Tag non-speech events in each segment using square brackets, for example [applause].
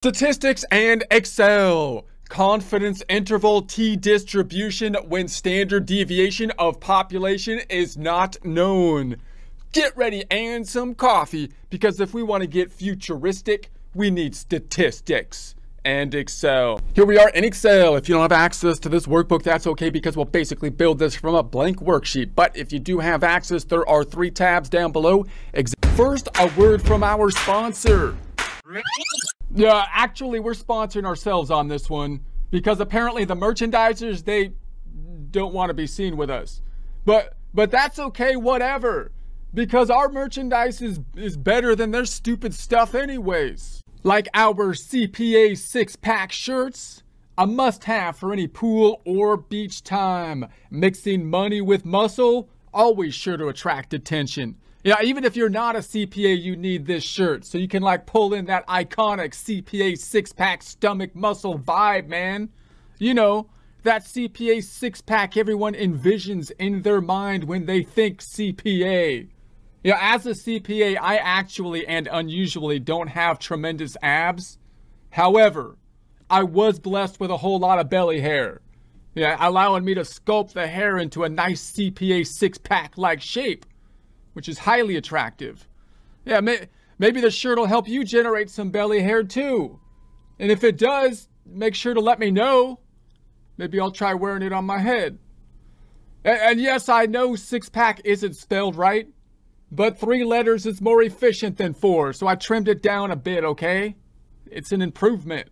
Statistics and Excel. Confidence interval T distribution when standard deviation of population is not known. Get ready and some coffee because if we want to get futuristic, we need statistics and Excel. Here we are in Excel. If you don't have access to this workbook, that's okay because we'll basically build this from a blank worksheet. But if you do have access, there are three tabs down below. First, a word from our sponsor. Yeah, actually, we're sponsoring ourselves on this one because apparently the merchandisers they don't want to be seen with us. But but that's okay, whatever. Because our merchandise is, is better than their stupid stuff anyways. Like our CPA six-pack shirts, a must-have for any pool or beach time. Mixing money with muscle, always sure to attract attention. Yeah, even if you're not a CPA, you need this shirt so you can like pull in that iconic CPA six pack stomach muscle vibe, man. You know, that CPA six pack everyone envisions in their mind when they think CPA. Yeah, as a CPA, I actually and unusually don't have tremendous abs. However, I was blessed with a whole lot of belly hair. Yeah, allowing me to sculpt the hair into a nice CPA six pack like shape which is highly attractive. Yeah, may, maybe the shirt will help you generate some belly hair too. And if it does, make sure to let me know. Maybe I'll try wearing it on my head. And, and yes, I know six pack isn't spelled right, but three letters is more efficient than four, so I trimmed it down a bit, okay? It's an improvement.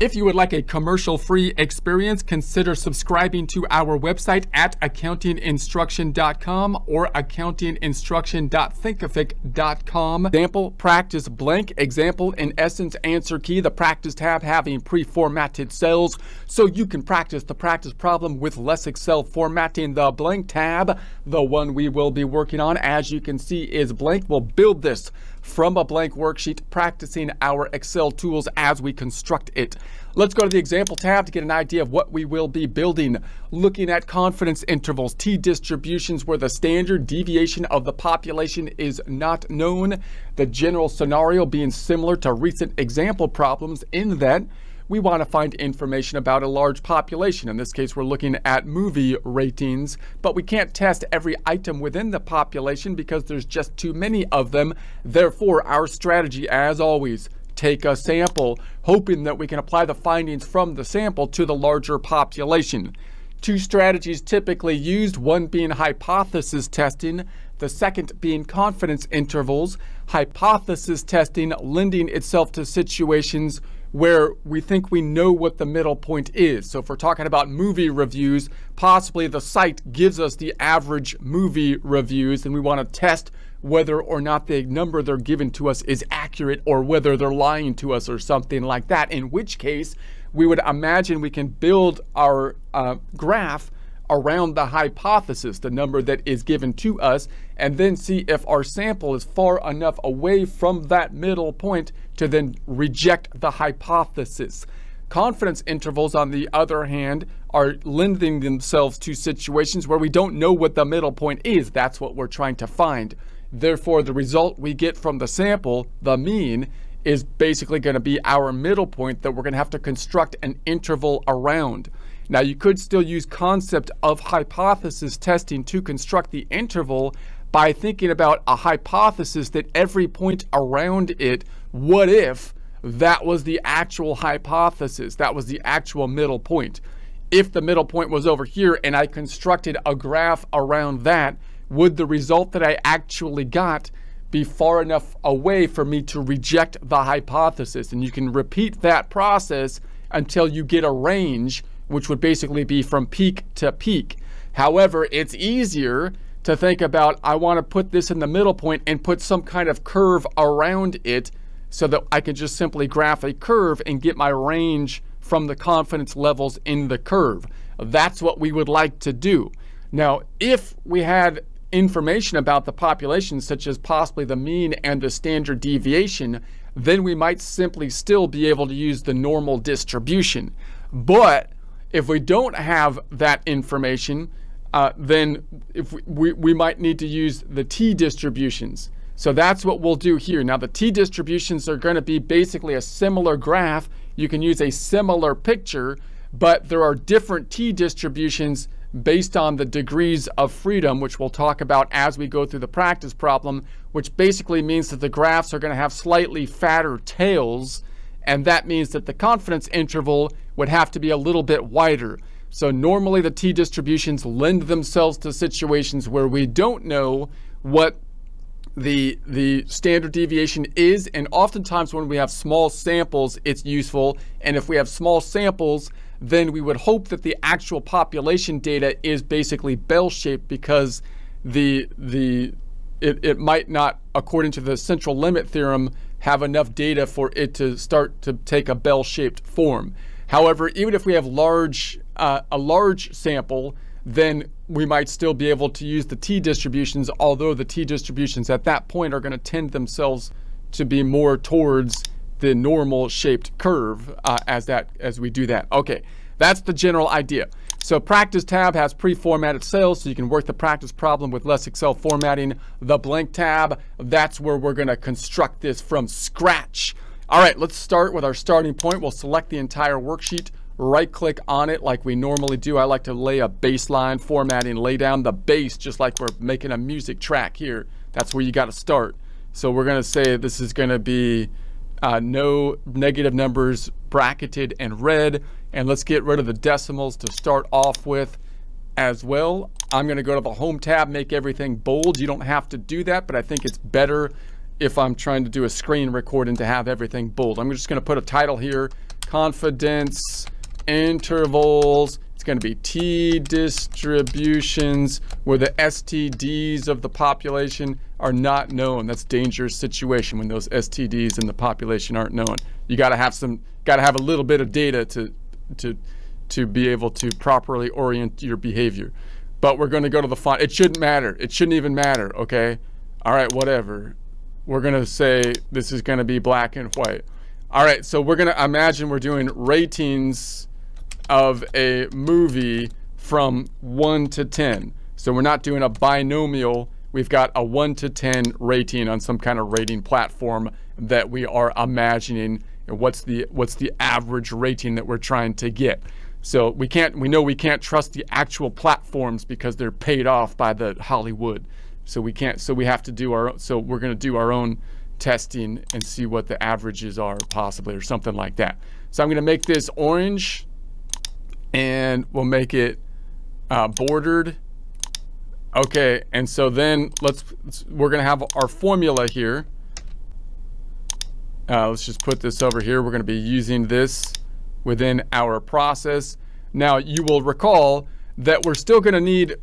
If you would like a commercial-free experience, consider subscribing to our website at accountinginstruction.com or accountinginstruction.thinkific.com. Example, practice blank. Example, in essence, answer key. The practice tab having pre-formatted cells so you can practice the practice problem with less Excel formatting. The blank tab, the one we will be working on, as you can see, is blank. We'll build this from a blank worksheet, practicing our Excel tools as we construct it. Let's go to the example tab to get an idea of what we will be building. Looking at confidence intervals, t-distributions where the standard deviation of the population is not known. The general scenario being similar to recent example problems in that we want to find information about a large population. In this case, we're looking at movie ratings, but we can't test every item within the population because there's just too many of them. Therefore, our strategy, as always, take a sample, hoping that we can apply the findings from the sample to the larger population. Two strategies typically used, one being hypothesis testing, the second being confidence intervals. Hypothesis testing lending itself to situations where we think we know what the middle point is. So if we're talking about movie reviews, possibly the site gives us the average movie reviews and we want to test whether or not the number they're given to us is accurate or whether they're lying to us or something like that, in which case we would imagine we can build our uh, graph around the hypothesis, the number that is given to us, and then see if our sample is far enough away from that middle point to then reject the hypothesis. Confidence intervals, on the other hand, are lending themselves to situations where we don't know what the middle point is. That's what we're trying to find. Therefore, the result we get from the sample, the mean, is basically going to be our middle point that we're going to have to construct an interval around. Now you could still use concept of hypothesis testing to construct the interval by thinking about a hypothesis that every point around it, what if that was the actual hypothesis, that was the actual middle point. If the middle point was over here and I constructed a graph around that, would the result that I actually got be far enough away for me to reject the hypothesis? And you can repeat that process until you get a range which would basically be from peak to peak. However, it's easier to think about, I want to put this in the middle point and put some kind of curve around it so that I can just simply graph a curve and get my range from the confidence levels in the curve. That's what we would like to do. Now, if we had information about the population, such as possibly the mean and the standard deviation, then we might simply still be able to use the normal distribution. But if we don't have that information, uh, then if we, we, we might need to use the t distributions. So that's what we'll do here. Now the t-distributions are going to be basically a similar graph. You can use a similar picture, but there are different t-distributions based on the degrees of freedom, which we'll talk about as we go through the practice problem, which basically means that the graphs are going to have slightly fatter tails, and that means that the confidence interval would have to be a little bit wider. So normally the t-distributions lend themselves to situations where we don't know what the the standard deviation is and oftentimes when we have small samples it's useful. And if we have small samples then we would hope that the actual population data is basically bell-shaped because the the it, it might not according to the central limit theorem have enough data for it to start to take a bell-shaped form. However even if we have large uh, a large sample then we might still be able to use the t distributions, although the t distributions at that point are going to tend themselves to be more towards the normal shaped curve uh, as that as we do that. Okay, that's the general idea. So practice tab has pre-formatted cells, so you can work the practice problem with less Excel formatting. The blank tab, that's where we're going to construct this from scratch. All right, let's start with our starting point. We'll select the entire worksheet right click on it like we normally do. I like to lay a baseline formatting, lay down the bass just like we're making a music track here. That's where you got to start. So we're going to say this is going to be uh, no negative numbers bracketed and red. And let's get rid of the decimals to start off with as well. I'm going to go to the home tab, make everything bold. You don't have to do that, but I think it's better if I'm trying to do a screen recording to have everything bold. I'm just going to put a title here, confidence intervals. It's going to be T distributions where the STDs of the population are not known. That's dangerous situation when those STDs in the population aren't known. You got to have some, got to have a little bit of data to, to, to be able to properly orient your behavior. But we're going to go to the font. It shouldn't matter. It shouldn't even matter. Okay. All right. Whatever. We're going to say this is going to be black and white. All right. So we're going to imagine we're doing ratings of a movie from 1 to 10. So we're not doing a binomial. We've got a 1 to 10 rating on some kind of rating platform that we are imagining what's the what's the average rating that we're trying to get. So we can't we know we can't trust the actual platforms because they're paid off by the Hollywood. So we can't so we have to do our so we're going to do our own testing and see what the averages are possibly or something like that. So I'm going to make this orange and we'll make it uh, bordered. Okay, and so then let's, we're gonna have our formula here. Uh, let's just put this over here. We're gonna be using this within our process. Now you will recall that we're still gonna need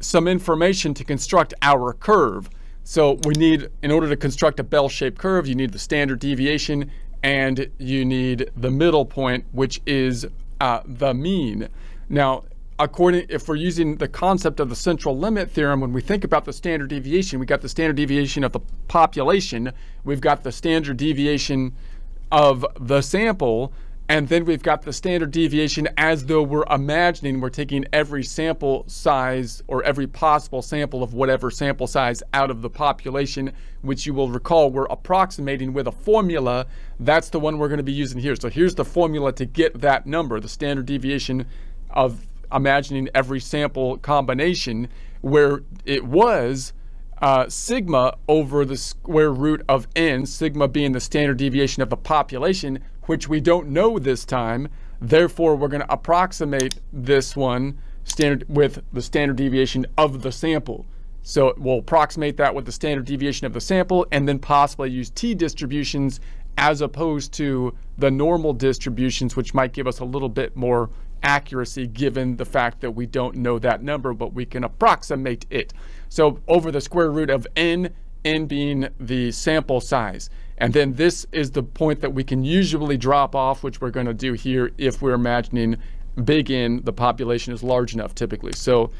some information to construct our curve. So we need, in order to construct a bell-shaped curve, you need the standard deviation and you need the middle point, which is uh, the mean. Now, according if we're using the concept of the central limit theorem when we think about the standard deviation we got the standard deviation of the population we've got the standard deviation of the sample and then we've got the standard deviation as though we're imagining we're taking every sample size or every possible sample of whatever sample size out of the population, which you will recall we're approximating with a formula. That's the one we're going to be using here. So here's the formula to get that number, the standard deviation of imagining every sample combination, where it was uh, sigma over the square root of n, sigma being the standard deviation of the population, which we don't know this time. Therefore, we're going to approximate this one standard with the standard deviation of the sample. So we'll approximate that with the standard deviation of the sample and then possibly use t-distributions as opposed to the normal distributions, which might give us a little bit more accuracy given the fact that we don't know that number, but we can approximate it. So over the square root of n, n being the sample size. And then this is the point that we can usually drop off, which we're going to do here if we're imagining big N, the population is large enough typically. So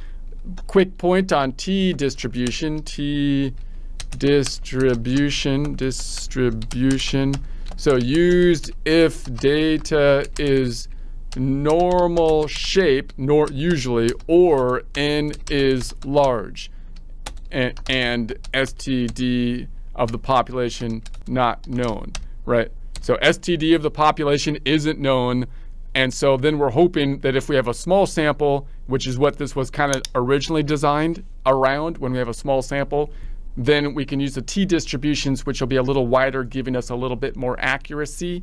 quick point on T distribution, T distribution, distribution. So used if data is normal shape, nor usually, or N is large. And, and STD of the population not known, right? So STD of the population isn't known. And so then we're hoping that if we have a small sample, which is what this was kind of originally designed around when we have a small sample, then we can use the t distributions, which will be a little wider, giving us a little bit more accuracy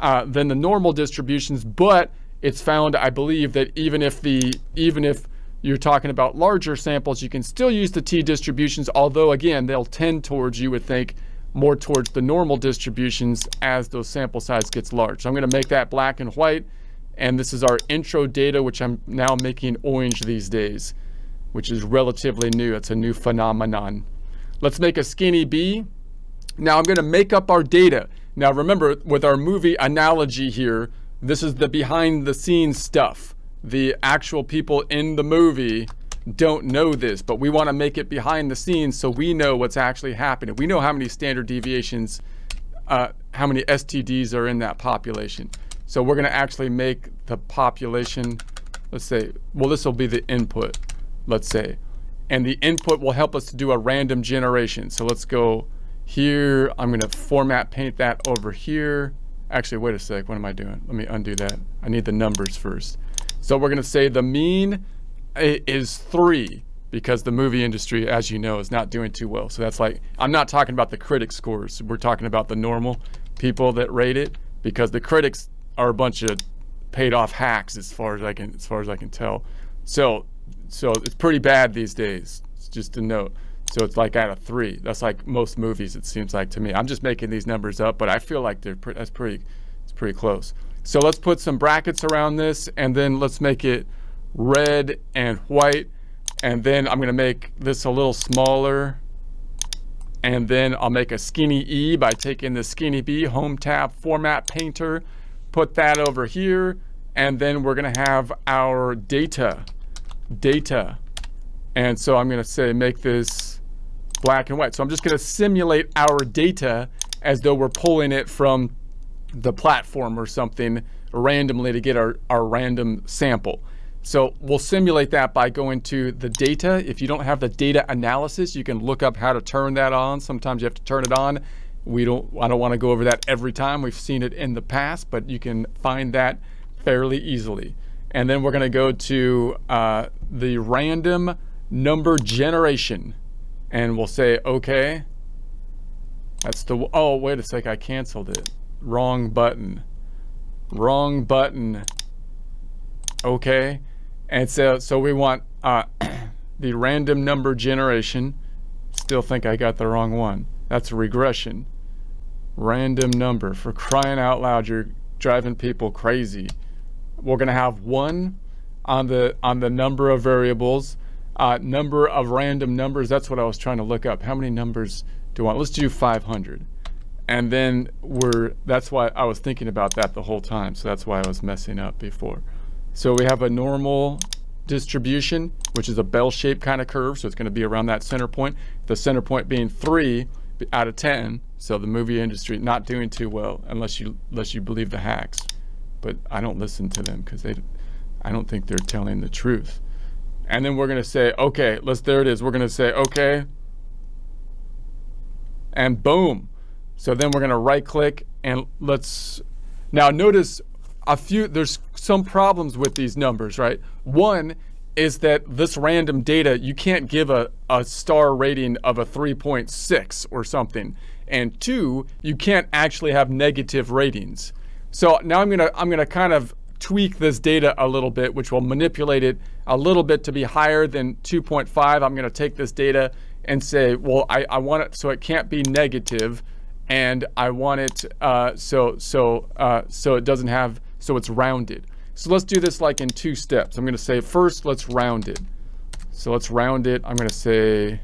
uh, than the normal distributions. But it's found, I believe, that even if the even if you're talking about larger samples, you can still use the t distributions. Although again, they'll tend towards you would think more towards the normal distributions as those sample size gets large. So I'm going to make that black and white. And this is our intro data, which I'm now making orange these days, which is relatively new. It's a new phenomenon. Let's make a skinny B. Now I'm going to make up our data. Now remember, with our movie analogy here, this is the behind the scenes stuff. The actual people in the movie don't know this, but we want to make it behind the scenes so we know what's actually happening. We know how many standard deviations, uh, how many STDs are in that population. So we're going to actually make the population, let's say, well, this will be the input, let's say and the input will help us to do a random generation. So let's go here. I'm going to format paint that over here. Actually, wait a sec. What am I doing? Let me undo that. I need the numbers first. So we're going to say the mean is 3 because the movie industry, as you know, is not doing too well. So that's like, I'm not talking about the critic scores. We're talking about the normal people that rate it because the critics are a bunch of paid off hacks as far as I can, as far as I can tell. So so it's pretty bad these days. It's just a note. So it's like at a three. That's like most movies. It seems like to me. I'm just making these numbers up, but I feel like they're pre- that's pretty. It's pretty close. So let's put some brackets around this, and then let's make it red and white, and then I'm gonna make this a little smaller, and then I'll make a skinny E by taking the skinny B home tab format painter, put that over here, and then we're gonna have our data data. And so I'm going to say make this black and white. So I'm just going to simulate our data as though we're pulling it from the platform or something randomly to get our, our random sample. So we'll simulate that by going to the data. If you don't have the data analysis, you can look up how to turn that on. Sometimes you have to turn it on. We don't, I don't want to go over that every time. We've seen it in the past, but you can find that fairly easily. And then we're going to go to uh, the random number generation. And we'll say, okay. That's the, oh, wait a sec, I canceled it. Wrong button. Wrong button. Okay. And so, so we want uh, [clears throat] the random number generation. Still think I got the wrong one. That's a regression. Random number. For crying out loud, you're driving people crazy we're going to have one on the on the number of variables, uh, number of random numbers. That's what I was trying to look up. How many numbers do I want? Let's do 500. And then we're, that's why I was thinking about that the whole time. So that's why I was messing up before. So we have a normal distribution, which is a bell-shaped kind of curve. So it's going to be around that center point. The center point being three out of 10. So the movie industry not doing too well unless you unless you believe the hacks but I don't listen to them because they, I don't think they're telling the truth. And then we're gonna say, okay, let's. There it is. We're gonna say, okay, and boom. So then we're gonna right click and let's. Now notice a few. There's some problems with these numbers, right? One is that this random data you can't give a, a star rating of a 3.6 or something and two you can't actually have negative ratings so now I'm gonna I'm gonna kind of tweak this data a little bit, which will manipulate it a little bit to be higher than 2.5. I'm gonna take this data and say, well, I, I want it so it can't be negative, and I want it uh, so so uh, so it doesn't have so it's rounded. So let's do this like in two steps. I'm gonna say first let's round it. So let's round it. I'm gonna say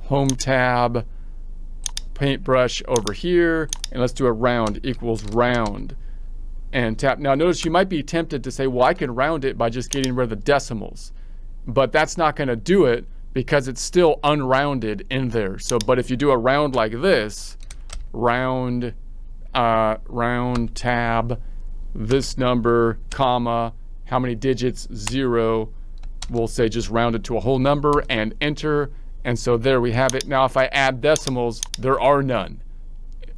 home tab paintbrush over here and let's do a round equals round and tap. Now notice you might be tempted to say, well, I can round it by just getting rid of the decimals, but that's not gonna do it because it's still unrounded in there. So, but if you do a round like this, round, uh, round tab, this number, comma, how many digits, zero, we'll say just round it to a whole number and enter, And so there we have it. Now, if I add decimals, there are none.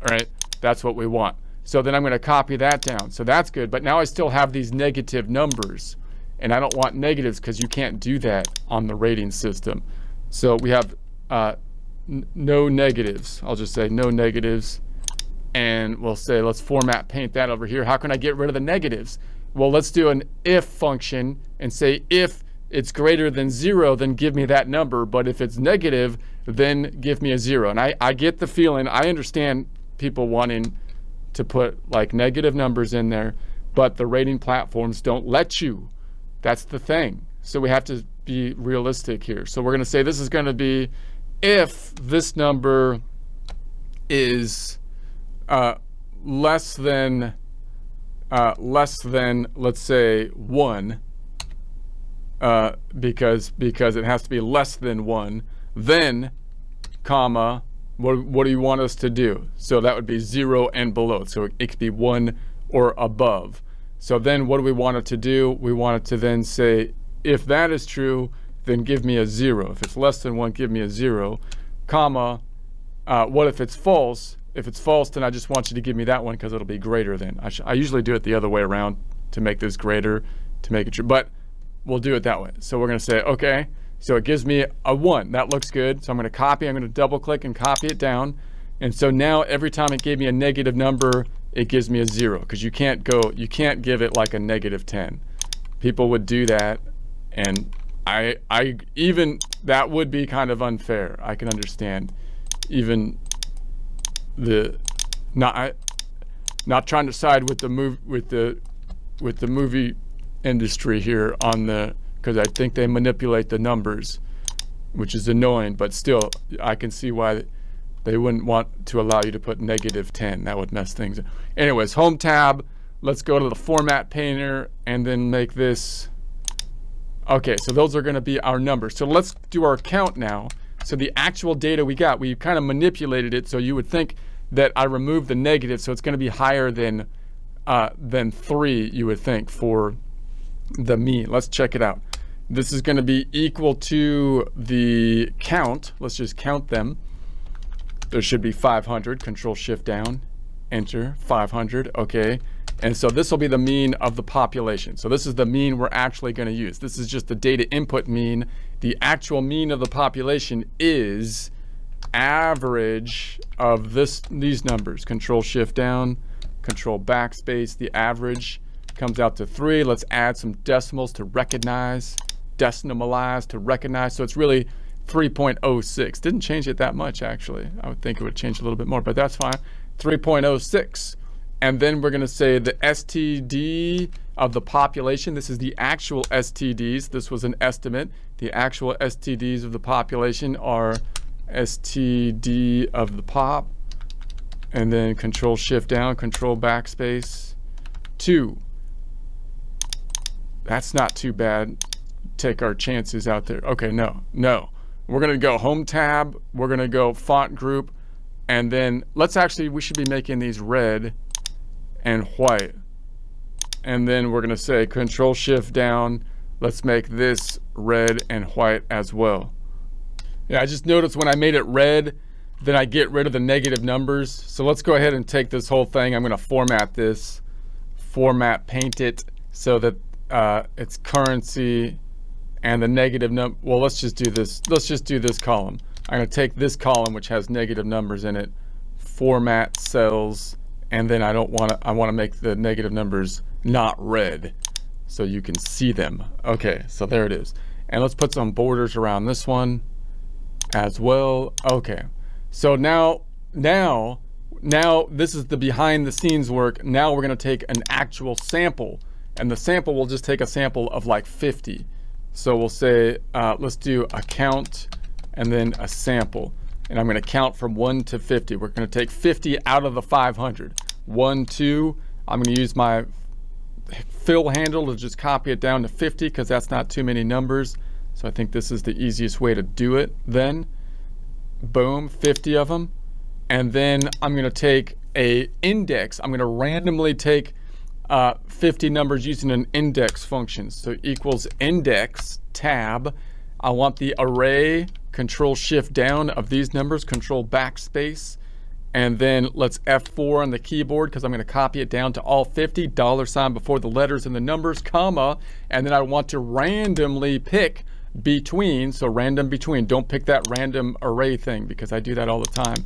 All right, that's what we want. So then I'm going to copy that down. So that's good. But now I still have these negative numbers. And I don't want negatives because you can't do that on the rating system. So we have uh, no negatives. I'll just say no negatives. And we'll say, let's format paint that over here. How can I get rid of the negatives? Well, let's do an if function and say if it's greater than zero, then give me that number. But if it's negative, then give me a zero. And I, I get the feeling, I understand people wanting to put like negative numbers in there, but the rating platforms don't let you. That's the thing. So we have to be realistic here. So we're going to say this is going to be if this number is uh, less than uh, less than let's say one uh, because because it has to be less than one then comma what, what do you want us to do? So that would be zero and below. So it, it could be one or above. So then what do we want it to do? We want it to then say if that is true then give me a zero. If it's less than one, give me a zero, comma, uh, what if it's false? If it's false, then I just want you to give me that one because it'll be greater than. I, I, usually do it the other way around to make this greater, to make it true, but we'll do it that way. So we're gonna say, okay, so it gives me a one, that looks good. So I'm gonna copy, I'm gonna double click and copy it down. And so now every time it gave me a negative number, it gives me a zero because you can't go, you can't give it like a negative 10. People would do that and I I even that would be kind of unfair. I can understand even the not I, not trying to side with the move with the with the movie industry here on the because I think they manipulate the numbers, which is annoying. But still, I can see why they wouldn't want to allow you to put negative 10. That would mess things. Anyways, home tab. Let's go to the format painter and then make this Okay, so those are going to be our numbers. So let's do our count now. So the actual data we got, we kind of manipulated it so you would think that I removed the negative, so it's going to be higher than uh, than 3, you would think, for the mean. Let's check it out. This is going to be equal to the count. Let's just count them. There should be 500. Control Shift down. Enter. 500. Okay. And so this will be the mean of the population. So this is the mean we're actually going to use. This is just the data input mean. The actual mean of the population is average of this these numbers. Control shift down, control backspace. The average comes out to three. Let's add some decimals to recognize, decimalize to recognize. So it's really 3.06. Didn't change it that much actually. I would think it would change a little bit more, but that's fine. 3.06 and then we're going to say the STD of the population. This is the actual STDs. This was an estimate. The actual STDs of the population are STD of the pop. And then control shift down, control backspace. Two. That's not too bad. Take our chances out there. Okay, no, no. We're going to go home tab. We're going to go font group. And then let's actually, we should be making these red and white. And then we're going to say control shift down. Let's make this red and white as well. Yeah, I just noticed when I made it red, then I get rid of the negative numbers. So let's go ahead and take this whole thing. I'm going to format this, format paint it so that uh, it's currency and the negative num. Well, let's just do this. Let's just do this column. I'm going to take this column, which has negative numbers in it, format cells, and then I don't want to, I want to make the negative numbers not red so you can see them. Okay, so there it is. And let's put some borders around this one as well. Okay, so now, now, now this is the behind the scenes work. Now we're gonna take an actual sample and the sample will just take a sample of like 50. So we'll say, uh, let's do a count and then a sample and I'm going to count from 1 to 50. We're going to take 50 out of the 500. 1, 2. I'm going to use my fill handle to just copy it down to 50 because that's not too many numbers. So I think this is the easiest way to do it then. Boom, 50 of them. And then I'm going to take a index. I'm going to randomly take uh, 50 numbers using an index function. So equals index tab I want the array, control shift down of these numbers, control backspace. And then let's F4 on the keyboard because I'm going to copy it down to all 50, dollar sign before the letters and the numbers, comma. And then I want to randomly pick between, so random between. Don't pick that random array thing because I do that all the time.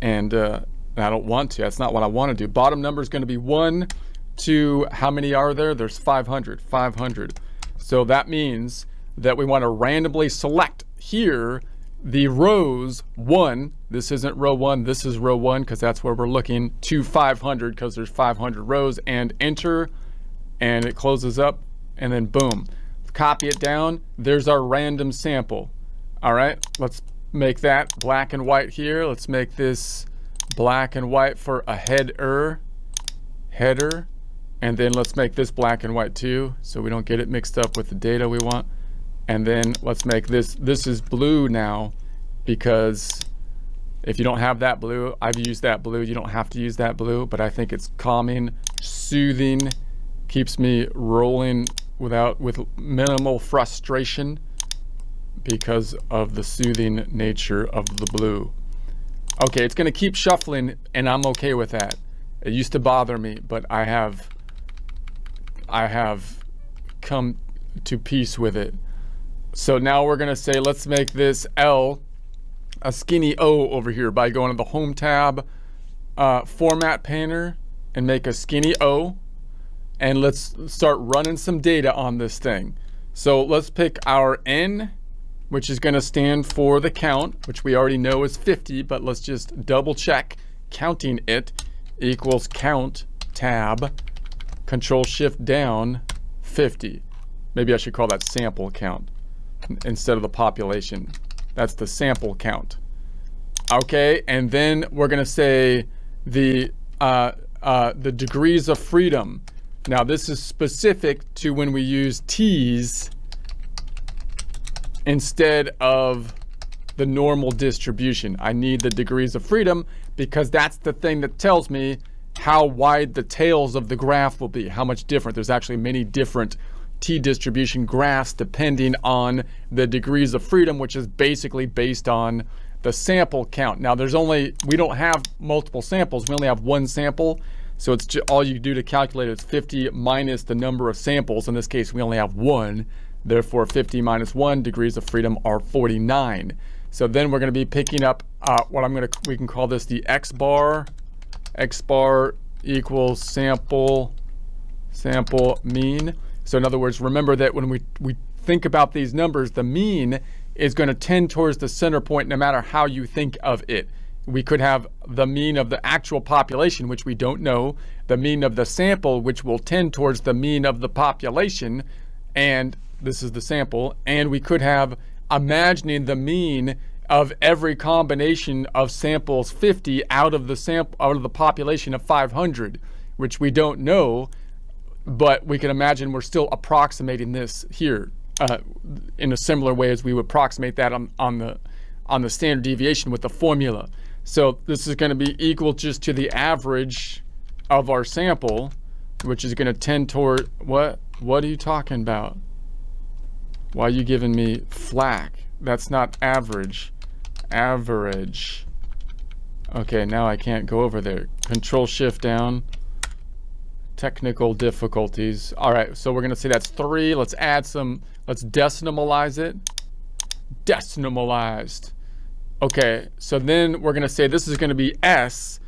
And uh, I don't want to. That's not what I want to do. Bottom number is going to be 1 to, how many are there? There's 500. 500. So that means that we want to randomly select here the rows 1. This isn't row 1. This is row 1 because that's where we're looking to 500 because there's 500 rows. And enter. And it closes up. And then boom copy it down. There's our random sample. All right, let's make that black and white here. Let's make this black and white for a header, header. And then let's make this black and white too, so we don't get it mixed up with the data we want. And then let's make this, this is blue now, because if you don't have that blue, I've used that blue. You don't have to use that blue, but I think it's calming, soothing, keeps me rolling without with minimal frustration because of the soothing nature of the blue. Okay, it's going to keep shuffling and I'm okay with that. It used to bother me, but I have I have come to peace with it. So now we're going to say let's make this L a skinny O over here by going to the Home tab, uh, Format Painter, and make a skinny O and let's start running some data on this thing. So let's pick our N, which is going to stand for the count, which we already know is 50, but let's just double check counting it equals count tab, control shift down 50. Maybe I should call that sample count instead of the population. That's the sample count. Okay, and then we're going to say the uh, uh, the degrees of freedom. Now this is specific to when we use t's instead of the normal distribution. I need the degrees of freedom because that's the thing that tells me how wide the tails of the graph will be, how much different. There's actually many different t-distribution graphs depending on the degrees of freedom, which is basically based on the sample count. Now there's only, we don't have multiple samples, we only have one sample. So it's just, all you do to calculate is 50 minus the number of samples. In this case, we only have one. Therefore, 50 minus 1 degrees of freedom are 49. So then we're going to be picking up uh, what I'm going to, we can call this the x bar. x bar equals sample, sample mean. So in other words, remember that when we, we think about these numbers, the mean is going to tend towards the center point no matter how you think of it. We could have the mean of the actual population, which we don't know, the mean of the sample, which will tend towards the mean of the population, and this is the sample, and we could have imagining the mean of every combination of samples 50 out of the sample out of the population of 500, which we don't know, but we can imagine we're still approximating this here uh, in a similar way as we would approximate that on, on the on the standard deviation with the formula. So this is going to be equal just to the average of our sample, which is going to tend toward, what? What are you talking about? Why are you giving me flack? That's not average. Average. Okay, now I can't go over there. Control shift down. Technical difficulties. All right, so we're going to say that's three. Let's add some, let's decimalize it. Decimalized. Okay, so then we're going to say this is going to be S,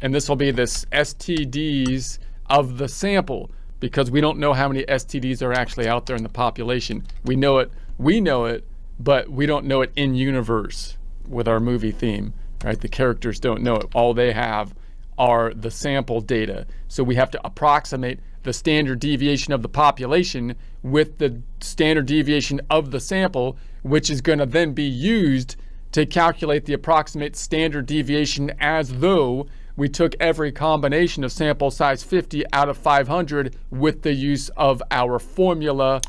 and this will be this STDs of the sample because we don't know how many STDs are actually out there in the population. We know it, we know it, but we don't know it in universe with our movie theme, right? The characters don't know it. All they have are the sample data. So we have to approximate the standard deviation of the population with the standard deviation of the sample, which is going to then be used to calculate the approximate standard deviation as though we took every combination of sample size 50 out of 500 with the use of our formula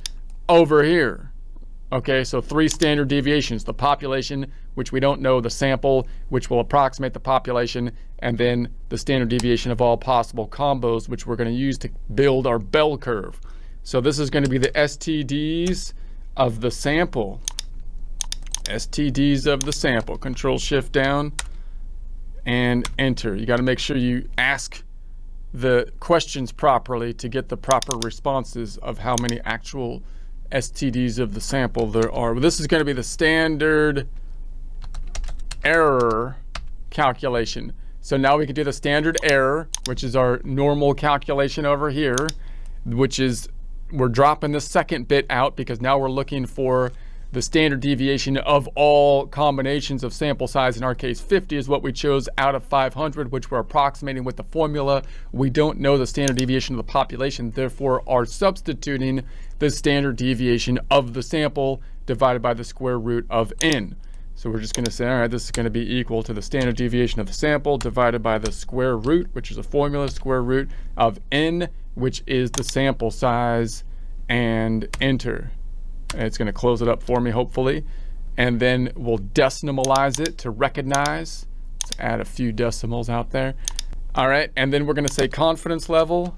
over here. Okay, so three standard deviations, the population, which we don't know, the sample, which will approximate the population, and then the standard deviation of all possible combos, which we're going to use to build our bell curve. So this is going to be the STDs of the sample. STDs of the sample. Control Shift down and enter. You got to make sure you ask the questions properly to get the proper responses of how many actual STDs of the sample there are. This is going to be the standard error calculation. So now we can do the standard error, which is our normal calculation over here, which is we're dropping the second bit out because now we're looking for the standard deviation of all combinations of sample size. In our case, 50 is what we chose out of 500, which we're approximating with the formula. We don't know the standard deviation of the population, therefore are substituting the standard deviation of the sample divided by the square root of n. So we're just going to say, all right, this is going to be equal to the standard deviation of the sample divided by the square root, which is a formula, square root of n, which is the sample size, and enter. And it's going to close it up for me, hopefully. And then we'll decimalize it to recognize. Let's add a few decimals out there. All right, and then we're going to say confidence level.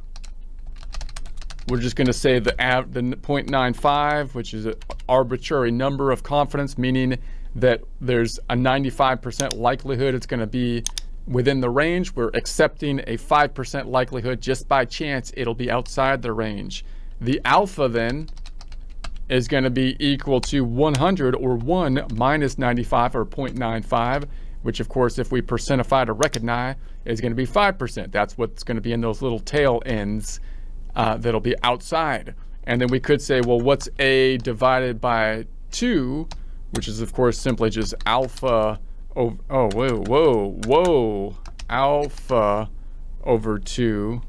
We're just going to say the, the 0.95, which is an arbitrary number of confidence, meaning that there's a 95% likelihood it's going to be within the range. We're accepting a 5% likelihood just by chance it'll be outside the range. The alpha then is going to be equal to 100 or 1 minus 95 or 0.95, which of course if we percentify to recognize is going to be 5%. That's what's going to be in those little tail ends uh, that'll be outside. And then we could say, well, what's A divided by 2? which is of course simply just alpha over, oh, whoa, whoa, whoa, alpha over 2,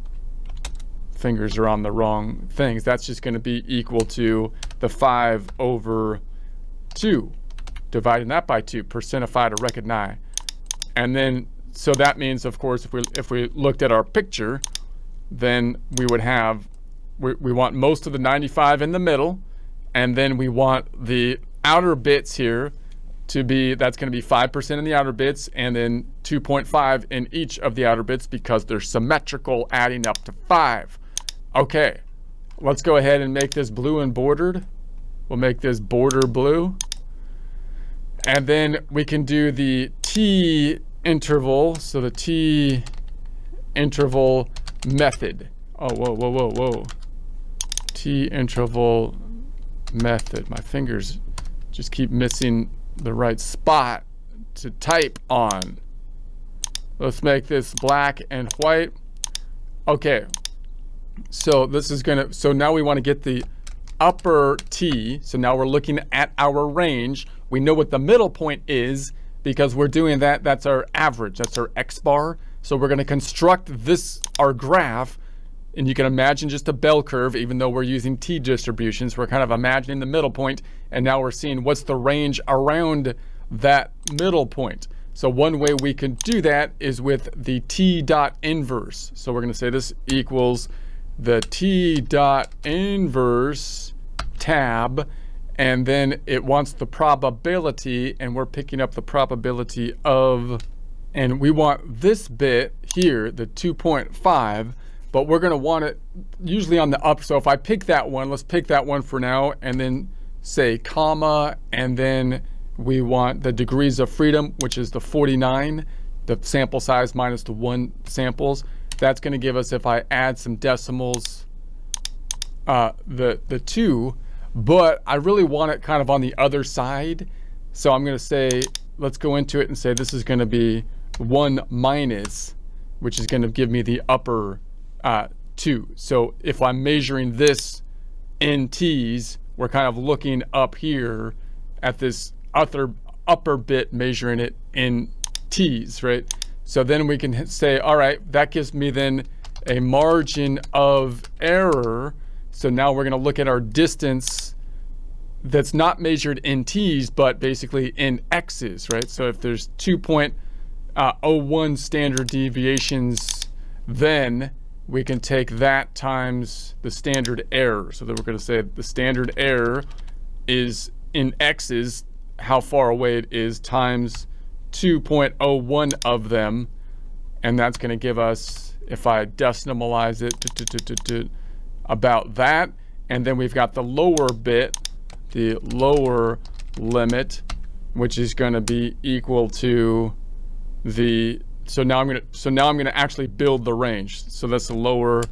fingers are on the wrong things. That's just going to be equal to the 5 over 2, dividing that by 2, percentify to recognize. And then, so that means, of course, if we, if we looked at our picture, then we would have, we, we want most of the 95 in the middle, and then we want the outer bits here to be, that's going to be 5% in the outer bits and then 2.5 in each of the outer bits because they're symmetrical adding up to 5. Okay, let's go ahead and make this blue and bordered. We'll make this border blue. And then we can do the T interval. So the T interval method. Oh, whoa, whoa, whoa, whoa. T interval method. My fingers just keep missing the right spot to type on. Let's make this black and white. Okay, so this is gonna, so now we wanna get the upper T. So now we're looking at our range. We know what the middle point is because we're doing that, that's our average, that's our X bar. So we're gonna construct this, our graph, and you can imagine just a bell curve, even though we're using t distributions. We're kind of imagining the middle point, and now we're seeing what's the range around that middle point. So one way we can do that is with the t dot inverse. So we're going to say this equals the t dot inverse tab, and then it wants the probability, and we're picking up the probability of, and we want this bit here, the 2.5, but we're to want it usually on the up. So if I pick that one, let's pick that one for now and then say comma, and then we want the degrees of freedom, which is the 49, the sample size minus the one samples. That's to give us, if I add some decimals, uh, the, the two, but I really want it kind of on the other side. So I'm to say, let's go into it and say this is to be one minus, which is going to give me the upper uh, 2. So if I'm measuring this in T's, we're kind of looking up here at this other upper bit measuring it in T's, right? So then we can say, all right, that gives me then a margin of error. So now we're going to look at our distance that's not measured in T's, but basically in X's, right? So if there's 2.01 uh, 01 standard deviations, then we can take that times the standard error. So that we're going to say the standard error is in x's, how far away it is, times 2.01 of them. And that's going to give us, if I decimalize it, about that. And then we've got the lower bit the lower limit, which is going to be equal to the, so now I'm to, so now I'm to actually build the range. So that's the lower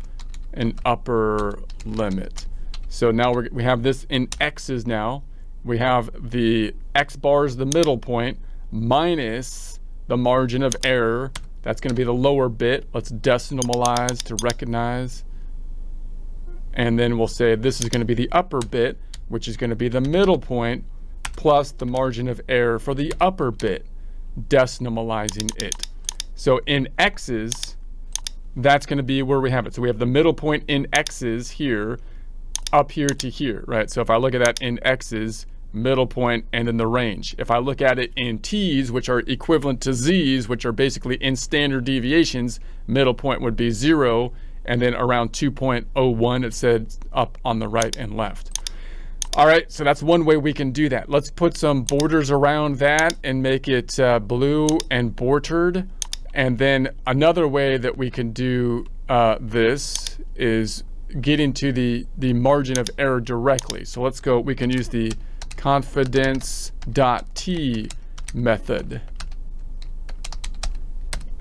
and upper limit. So now we we have this in x's now. We have the x bars, the middle point, minus the margin of error. That's to be the lower bit. Let's decimalize to recognize. And then we'll say this is to be the upper bit, which is to be the middle point plus the margin of error for the upper bit, decimalizing it. So in x's, that's going to be where we have it. So we have the middle point in x's here, up here to here, right? So if I look at that in x's, middle point, and then the range. If I look at it in t's, which are equivalent to z's, which are basically in standard deviations, middle point would be zero, and then around 2.01 it said up on the right and left. All right, so that's one way we can do that. Let's put some borders around that and make it uh, blue and bordered. And then another way that we can do uh, this is get into the, the margin of error directly. So let's go, we can use the confidence.t method.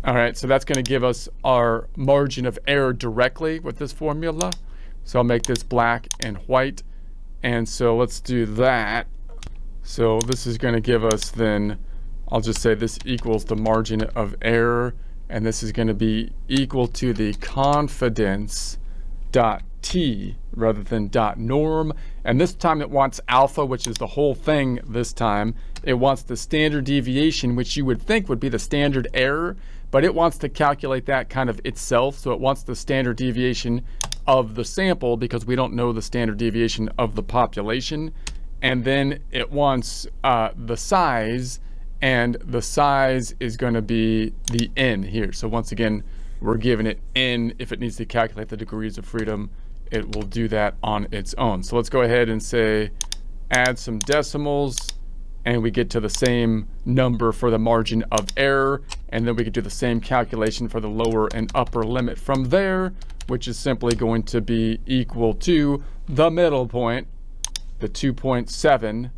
All right, so that's going to give us our margin of error directly with this formula. So I'll make this black and white. And so let's do that. So this is going to give us then, I'll just say this equals the margin of error. And this is going to be equal to the confidence dot t rather than dot norm. And this time it wants alpha, which is the whole thing this time. It wants the standard deviation, which you would think would be the standard error but it wants to calculate that kind of itself. So it wants the standard deviation of the sample because we don't know the standard deviation of the population. And then it wants uh, the size and the size is going to be the n here. So once again, we're giving it n. If it needs to calculate the degrees of freedom, it will do that on its own. So let's go ahead and say add some decimals and we get to the same number for the margin of error and then we can do the same calculation for the lower and upper limit from there which is simply going to be equal to the middle point the 2.7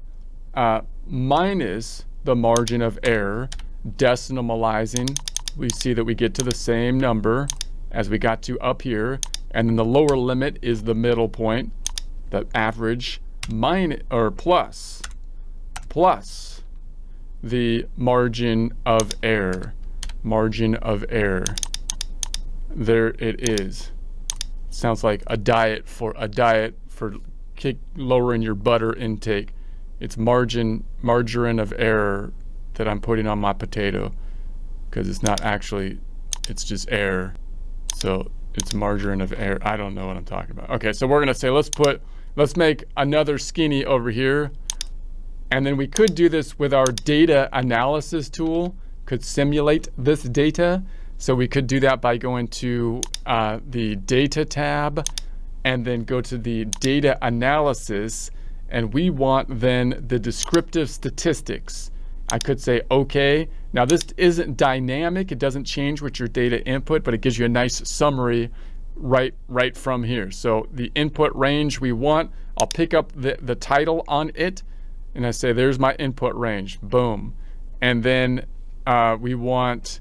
uh, minus the margin of error decimalizing we see that we get to the same number as we got to up here and then the lower limit is the middle point the average minus or plus plus the margin of error. Margin of error. There it is. Sounds like a diet for a diet for kick, lowering your butter intake. It's margin margarine of error that I'm putting on my potato because it's not actually it's just air. So it's margarine of air. I don't know what I'm talking about. Okay, so we're gonna say let's put let's make another skinny over here and then we could do this with our data analysis tool, could simulate this data. So we could do that by going to uh, the data tab and then go to the data analysis. And we want then the descriptive statistics. I could say, okay. Now this isn't dynamic. It doesn't change with your data input, but it gives you a nice summary right, right from here. So the input range we want, I'll pick up the, the title on it and I say, there's my input range, boom. And then uh, we want,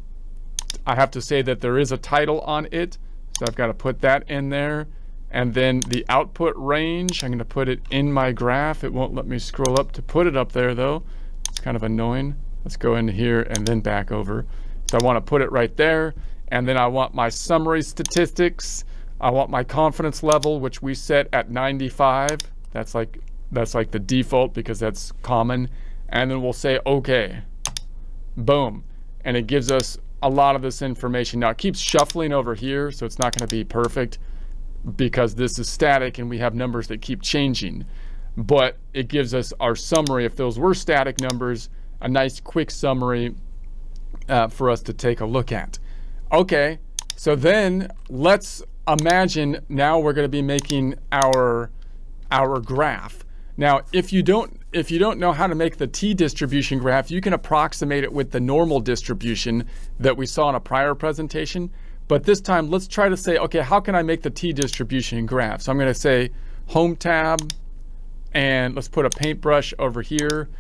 I have to say that there is a title on it. So I've got to put that in there. And then the output range, I'm going to put it in my graph. It won't let me scroll up to put it up there though. It's kind of annoying. Let's go in here and then back over. So I want to put it right there. And then I want my summary statistics. I want my confidence level, which we set at 95. That's like that's like the default because that's common. And then we'll say, okay, boom. And it gives us a lot of this information. Now it keeps shuffling over here, so it's not gonna be perfect because this is static and we have numbers that keep changing. But it gives us our summary. If those were static numbers, a nice quick summary uh, for us to take a look at. Okay, so then let's imagine now we're gonna be making our, our graph. Now, if you don't if you don't know how to make the t-distribution graph, you can approximate it with the normal distribution that we saw in a prior presentation. But this time, let's try to say, okay, how can I make the t-distribution graph? So I'm going to say Home tab, And let's put a paintbrush over here.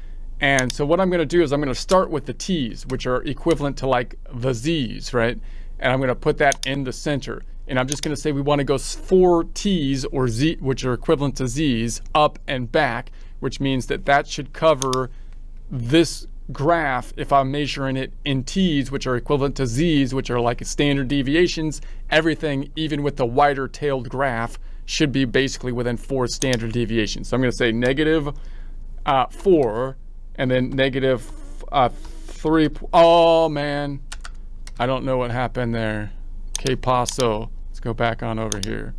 And so what I'm going to do is I'm going to start with the T's, which are equivalent to like the Z's, right? And I'm going to put that in the center. And I'm just going to say we want to go four T's or Z, which are equivalent to Z's, up and back, which means that that should cover this graph if I'm measuring it in T's, which are equivalent to Z's, which are like standard deviations. Everything, even with the wider tailed graph, should be basically within four standard deviations. So I'm going to say negative, uh, four and then negative, uh, three. Oh man, I don't know what happened there. Que paso? Let's go back on over here.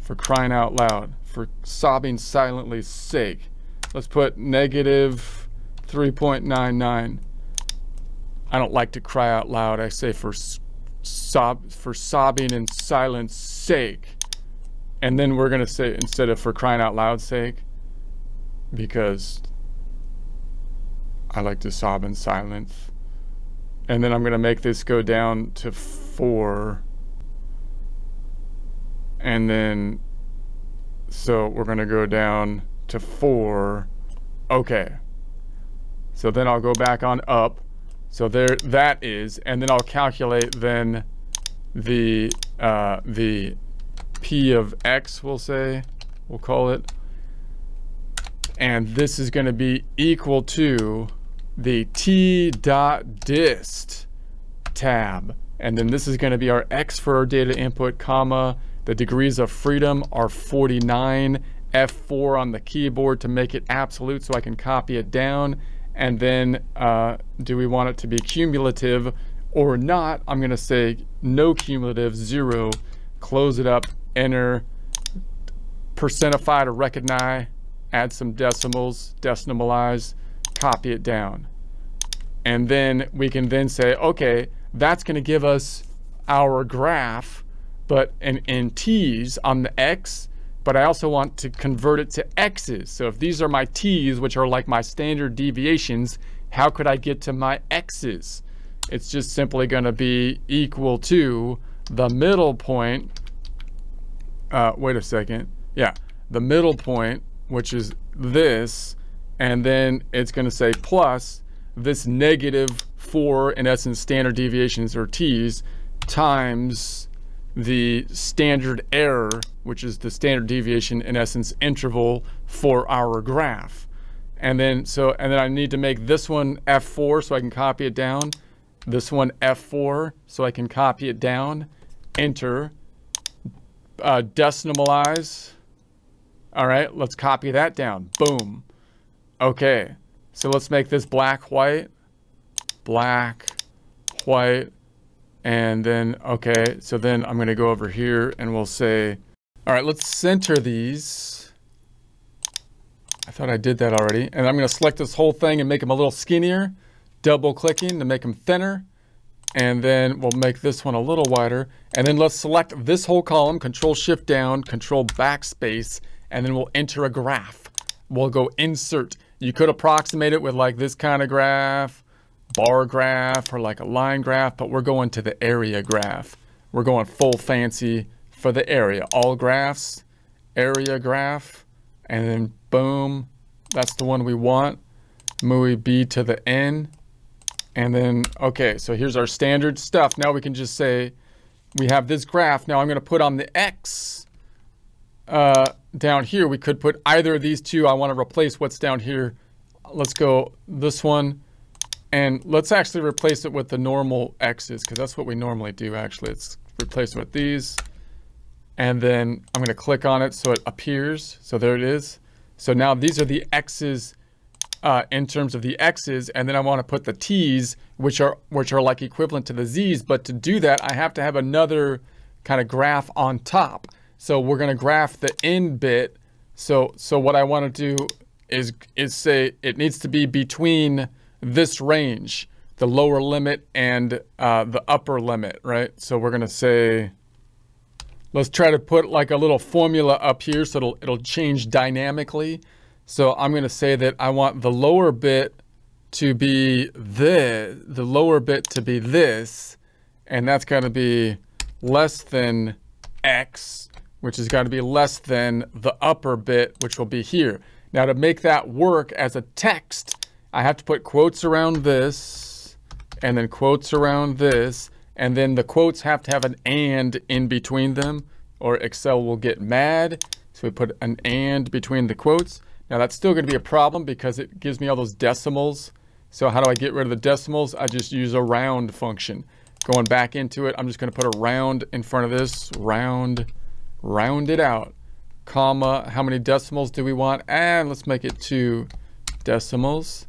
For crying out loud, for sobbing silently sake. Let's put negative 3.99. I don't like to cry out loud. I say for sob for sobbing in silence sake. And then we're going to say instead of for crying out loud sake because I like to sob in silence. And then I'm going to make this go down to 4. And then, so we're going to go down to 4. Okay. So then I'll go back on up. So there, that is, and then I'll calculate then the, uh, the P of X, we'll say, we'll call it. And this is going to be equal to the t dot dist tab. And then this is going to be our X for our data input, comma. The degrees of freedom are 49. F4 on the keyboard to make it absolute so I can copy it down. And then uh, do we want it to be cumulative or not? I'm going to say no cumulative, zero. Close it up, enter, percentify to recognize, add some decimals, decimalize, copy it down. And then we can then say, okay, that's going to give us our graph, but in, in t's on the x, but I also want to convert it to x's. So if these are my t's, which are like my standard deviations, how could I get to my x's? It's just simply going to be equal to the middle point. Uh, wait a second. Yeah, the middle point, which is this, and then it's going to say plus this negative 4, in essence, standard deviations or t's, times the standard error, which is the standard deviation, in essence, interval for our graph. And then, so, and then I need to make this one F4 so I can copy it down. This one F4 so I can copy it down. Enter. Uh, decimalize. All right, let's copy that down. Boom. Okay, so let's make this black, white, black, white, and then, okay, so then I'm gonna go over here and we'll say, all right, let's center these. I thought I did that already. And I'm gonna select this whole thing and make them a little skinnier, double clicking to make them thinner. And then we'll make this one a little wider. And then let's select this whole column, control shift down, control backspace, and then we'll enter a graph. We'll go insert. You could approximate it with like this kind of graph, bar graph, or like a line graph, but we're going to the area graph. We're going full fancy for the area. All graphs, area graph, and then boom, that's the one we want. MUI B to the N. And then, okay, so here's our standard stuff. Now we can just say, we have this graph. Now I'm going to put on the X uh, down here, we could put either of these two. I want to replace what's down here. Let's go this one. And let's actually replace it with the normal x's because that's what we normally do actually. It's replaced with these. And then I'm going to click on it so it appears. So there it is. So now these are the x's uh, in terms of the x's. And then I want to put the t's, which are, which are like equivalent to the z's. But to do that, I have to have another kind of graph on top. So we're going to graph the n bit. So, so what I want to do is, is say it needs to be between this range, the lower limit and uh, the upper limit, right? So we're going to say, let's try to put like a little formula up here so it'll, it'll change dynamically. So I'm going to say that I want the lower bit to be this, the lower bit to be this, and that's going to be less than x which has got to be less than the upper bit, which will be here. Now to make that work as a text, I have to put quotes around this and then quotes around this. And then the quotes have to have an and in between them or Excel will get mad. So we put an and between the quotes. Now that's still going to be a problem because it gives me all those decimals. So how do I get rid of the decimals? I just use a round function. Going back into it, I'm just going to put a round in front of this. Round, round it out. Comma, how many decimals do we want? And let's make it two decimals.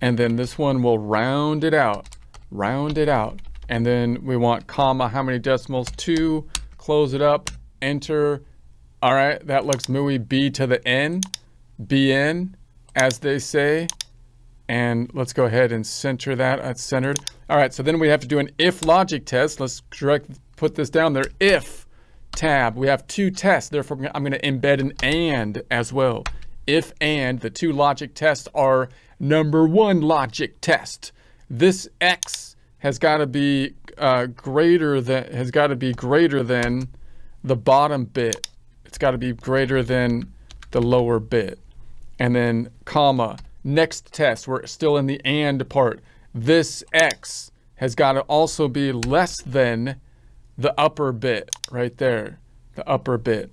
And then this one will round it out. Round it out. And then we want comma, how many decimals? Two. Close it up. Enter. All right, that looks MUI B to the N. BN, as they say. And let's go ahead and center that. That's centered. All right, so then we have to do an if logic test. Let's direct, put this down there. If tab, we have two tests. Therefore, I'm going to embed an and as well. If and, the two logic tests are number one logic test. This x has got to be uh, greater than has got to be greater than the bottom bit. It's got to be greater than the lower bit. And then comma, next test, we're still in the and part this x has got to also be less than the upper bit right there, the upper bit.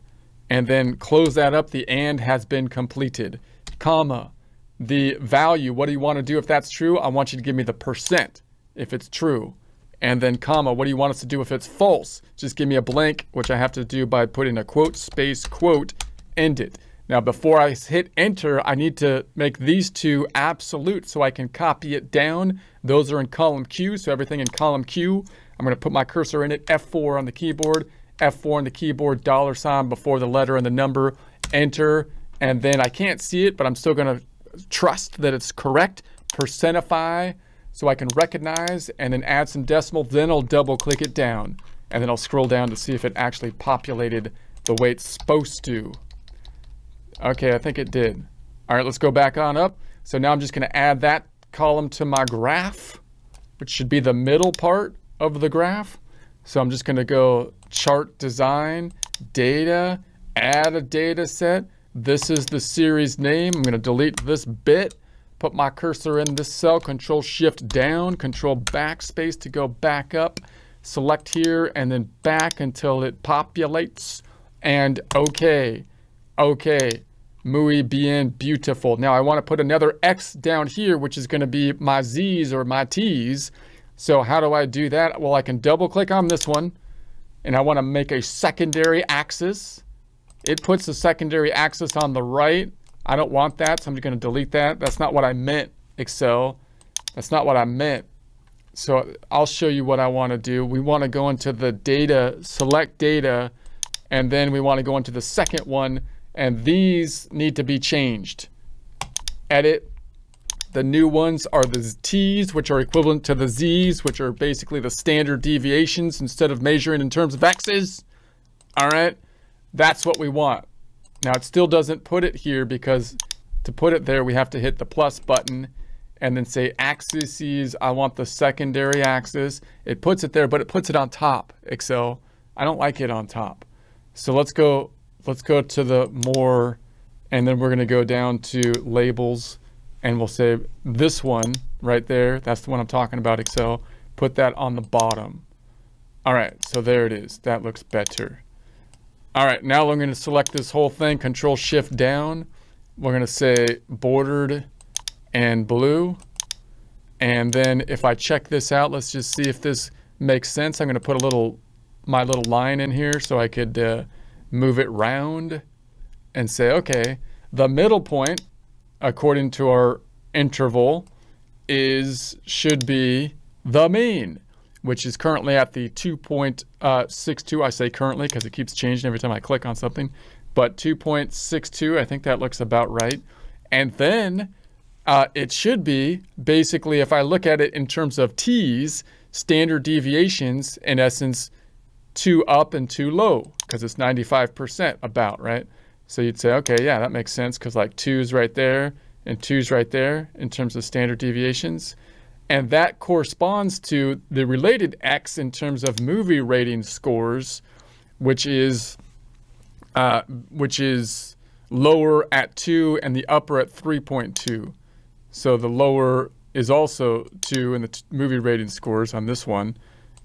And then close that up, the and has been completed, comma, the value, what do you want to do if that's true? I want you to give me the percent if it's true. And then comma, what do you want us to do if it's false? Just give me a blank, which I have to do by putting a quote, space, quote, end it. Now, before I hit enter, I need to make these two absolute so I can copy it down. Those are in column Q, so everything in column Q. I'm going to put my cursor in it, F4 on the keyboard, F4 on the keyboard, dollar sign before the letter and the number, enter, and then I can't see it, but I'm still going to trust that it's correct, percentify, so I can recognize, and then add some decimal, then I'll double click it down, and then I'll scroll down to see if it actually populated the way it's supposed to. Okay, I think it did. All right, let's go back on up. So now I'm just going to add that column to my graph, which should be the middle part of the graph. So I'm just going to go chart design, data, add a data set. This is the series name. I'm going to delete this bit, put my cursor in this cell, control shift down, control backspace to go back up, select here and then back until it populates and okay. Okay, muy bien, beautiful. Now I want to put another X down here, which is going to be my Z's or my T's. So how do I do that? Well, I can double click on this one and I want to make a secondary axis. It puts the secondary axis on the right. I don't want that, so I'm just going to delete that. That's not what I meant, Excel. That's not what I meant. So I'll show you what I want to do. We want to go into the data, select data, and then we want to go into the second one, and these need to be changed. Edit. The new ones are the T's, which are equivalent to the Z's, which are basically the standard deviations instead of measuring in terms of X's. All right, that's what we want. Now it still doesn't put it here because to put it there, we have to hit the plus button and then say axes. I want the secondary axis. It puts it there, but it puts it on top, Excel. I don't like it on top. So let's go let's go to the more, and then we're going to go down to labels and we'll say this one right there. That's the one I'm talking about, Excel. Put that on the bottom. All right, so there it is. That looks better. All right, now I'm going to select this whole thing, Control Shift down. We're going to say bordered and blue. And then if I check this out, let's just see if this makes sense. I'm going to put a little, my little line in here so I could uh, move it round and say, okay, the middle point, according to our interval, is should be the mean, which is currently at the 2.62. I say currently because it keeps changing every time I click on something, but 2.62, I think that looks about right. And then uh, it should be basically, if I look at it in terms of T's, standard deviations, in essence, two up and two low because it's 95% about, right? So you'd say, okay, yeah, that makes sense because like two's right there and two's right there in terms of standard deviations. And that corresponds to the related X in terms of movie rating scores, which is, uh, which is lower at 2 and the upper at 3.2. So the lower is also 2 in the movie rating scores on this one.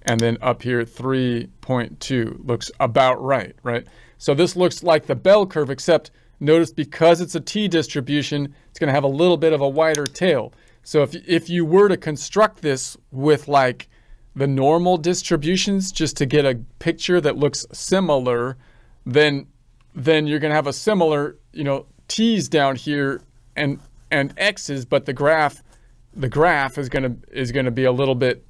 And then up here, 3.2 looks about right, right? So this looks like the bell curve, except notice because it's a T distribution, it's going to have a little bit of a wider tail. So if, if you were to construct this with like the normal distributions, just to get a picture that looks similar, then then you're going to have a similar, you know, T's down here and and X's, but the graph the graph is going to is going to be a little bit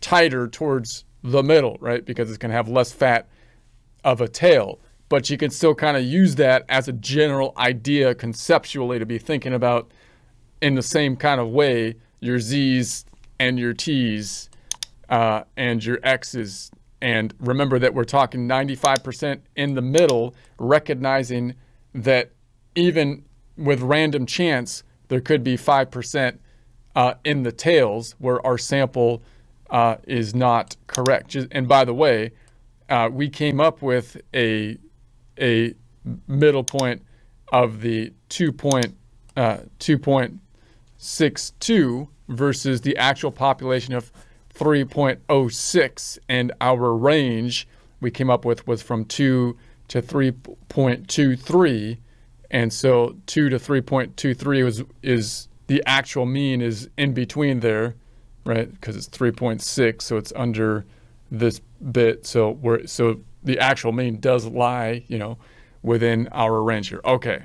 tighter towards the middle, right? Because it's going to have less fat of a tail. But you can still kind of use that as a general idea conceptually to be thinking about in the same kind of way your Z's and your T's uh, and your X's. And remember that we're talking 95% in the middle, recognizing that even with random chance, there could be 5% uh, in the tails where our sample uh, is not correct. And by the way, uh, we came up with a a middle point of the 2 point, uh, 2.62 versus the actual population of 3.06 and our range we came up with was from 2 to 3.23 and so 2 to 3.23 was is the actual mean is in between there right? Because it's 3.6, so it's under this bit. So we're so the actual mean does lie, you know, within our range here. Okay,